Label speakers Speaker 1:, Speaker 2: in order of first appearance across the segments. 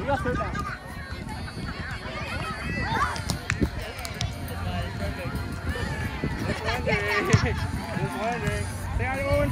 Speaker 1: We got third down.
Speaker 2: Just wondering. Just. Say hi to Owen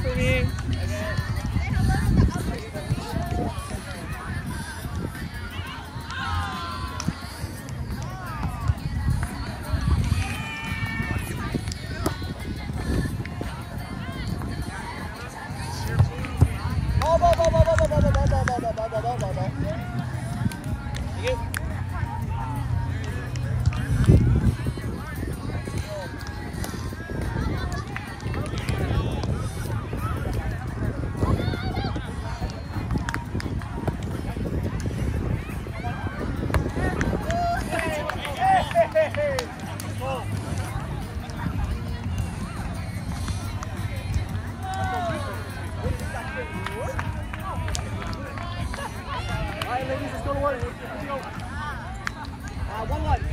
Speaker 1: ladies. Let's go to work. Let's go. Uh, one one.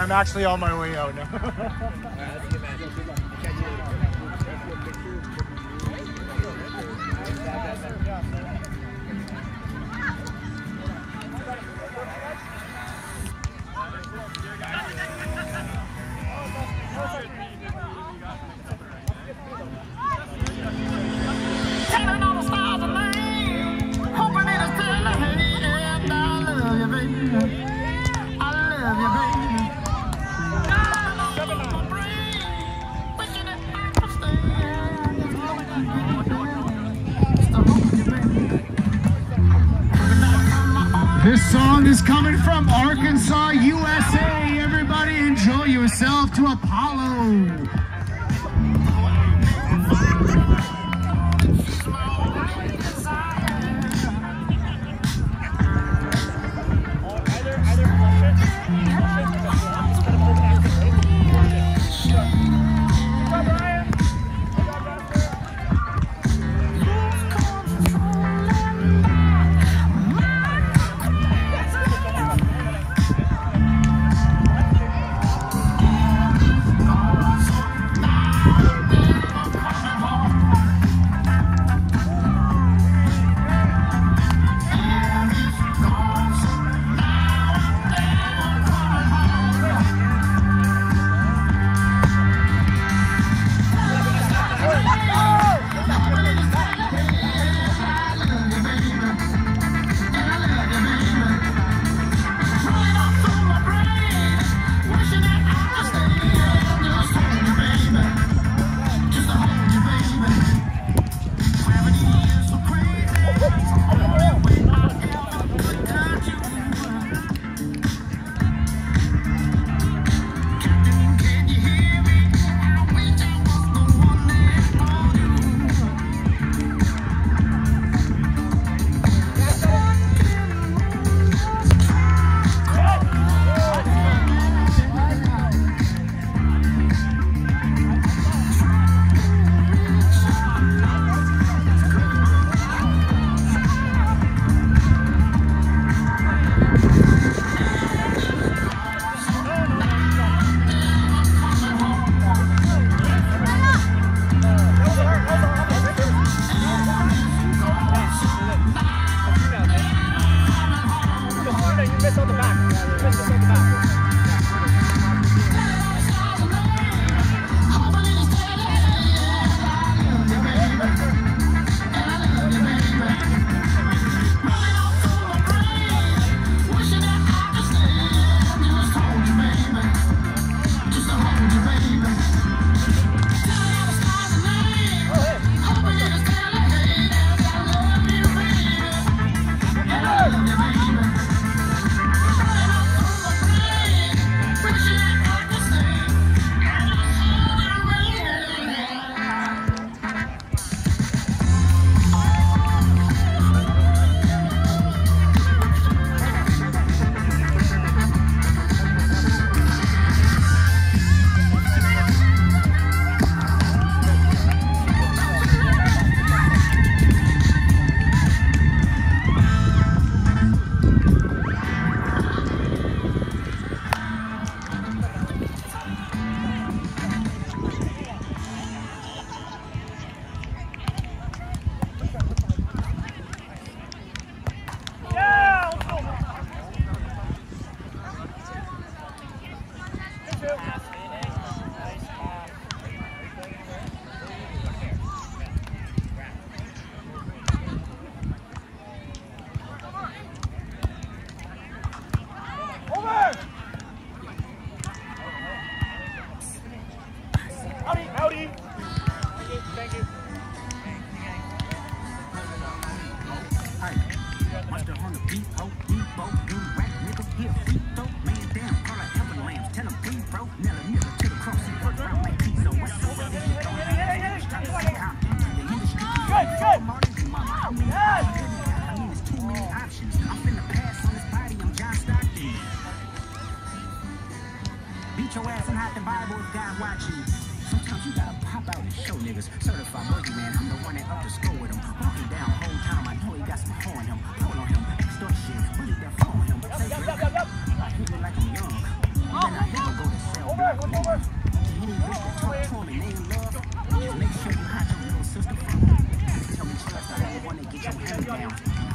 Speaker 3: I'm actually on my way out now. from Arkansas, USA.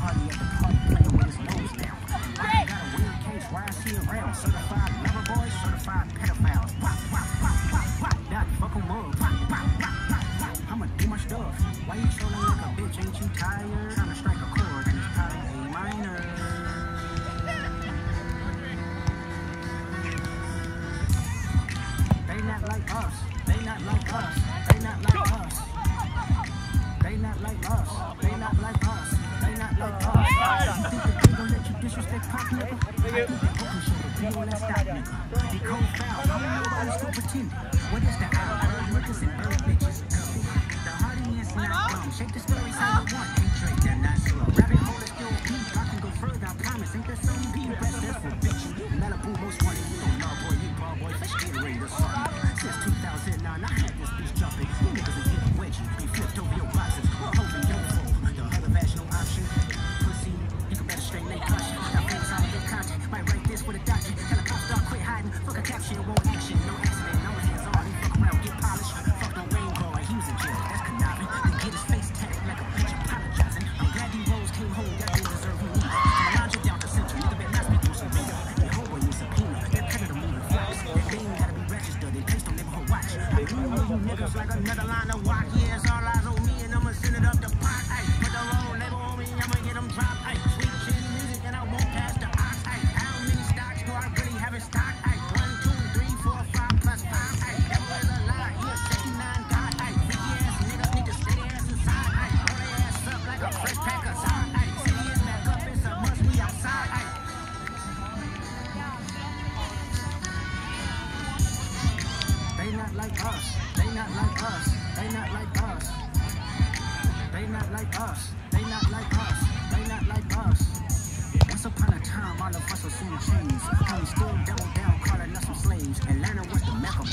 Speaker 4: party at the party player with his nose down. I got a weird case why is she around? Certified lover boys, certified pedophiles. Pop, pop, pop, pop, pop, that fucking mug. Pop, pop, pop, pop, pop. I'ma do my stuff. Why you chilling like a bitch? Ain't you tired? Trying to strike a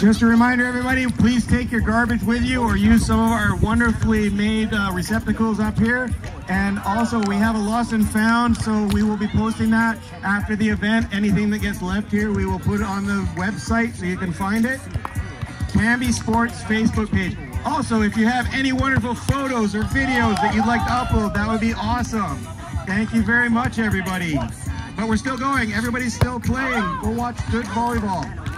Speaker 5: Just a reminder, everybody, please take your garbage with you or use some of our wonderfully made uh, receptacles up here. And also, we have a lost and found, so we will be posting that after the event. Anything that gets left here, we will put it on the website so you can find it. Canby Sports Facebook page. Also, if you have any wonderful photos or videos that you'd like to upload, that would be awesome. Thank you very much, everybody. But we're still going. Everybody's still playing. We'll watch good volleyball.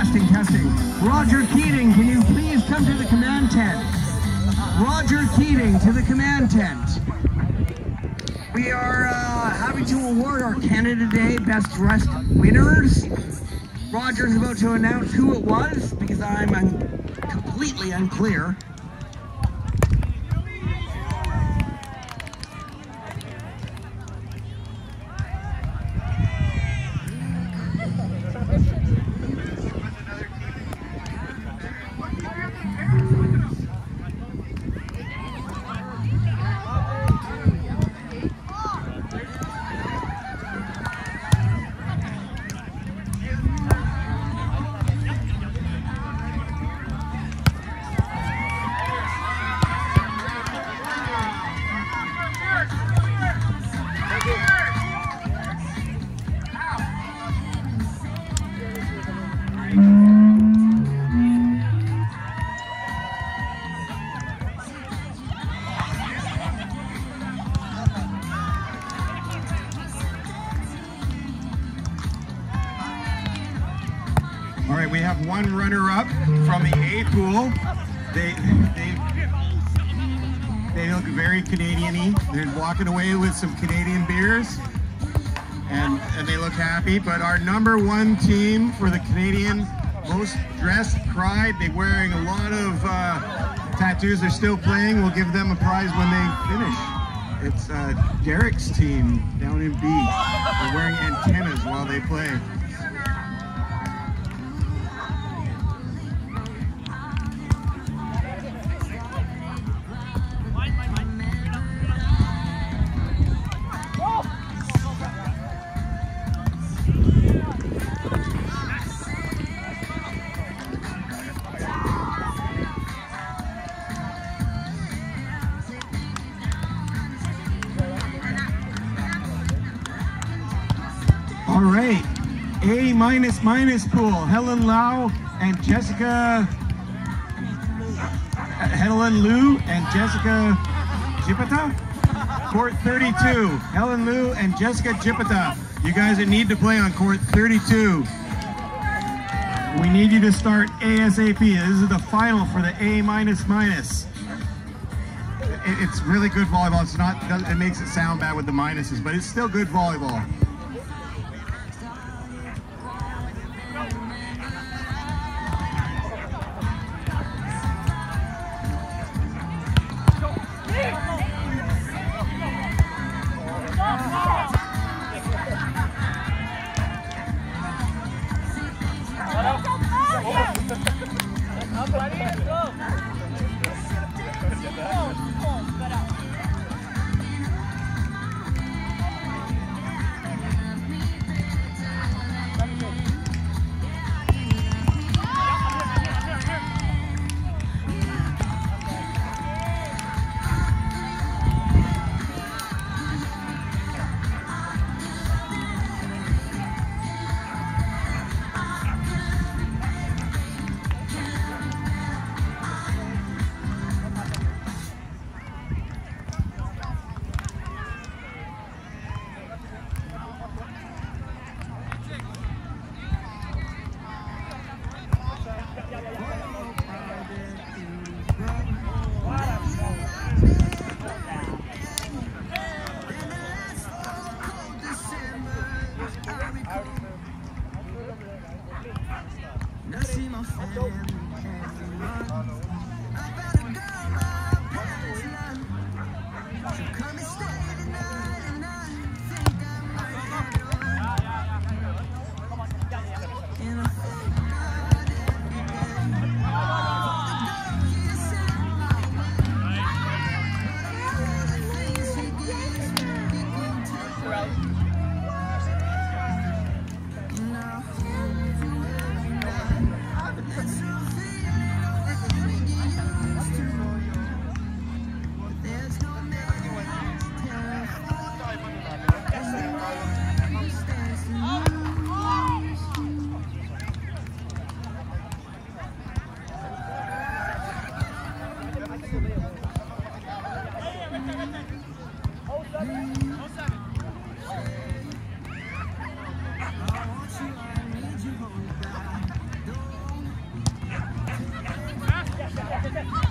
Speaker 5: Testing, testing. Roger Keating, can you please come to the command tent? Roger Keating to the command tent. We are uh, to award our Canada Day Best Dressed winners. Roger's about to announce who it was because I'm un- completely unclear. All right, we have one runner-up from the A pool. They they they look very Canadian-y. They're walking away with some Canadian beers, and and they look happy. But our number one team for the Canadian most dressed pride, they're wearing a lot of uh, tattoos. They're still playing. We'll give them a prize when they finish. It's uh, Derek's team down in B. They're wearing antennas while they play. All right. A minus minus pool. Helen Lau and Jessica. Helen Liu and Jessica Jipata. Court 32. Helen Liu and Jessica Jipata. You guys need to play on court 32. We need you to start ASAP. This is the final for the A minus minus. It's really good volleyball. It's not. It makes it sound bad with the minuses, but it's still good volleyball.
Speaker 6: Agora entrou. Now
Speaker 5: Okay.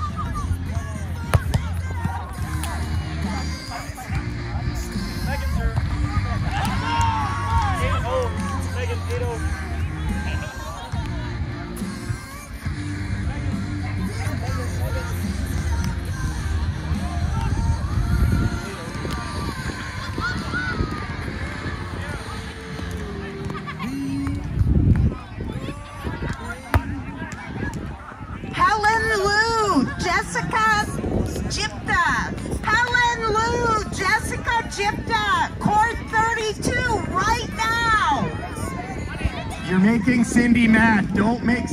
Speaker 5: Cindy mad. Don't make.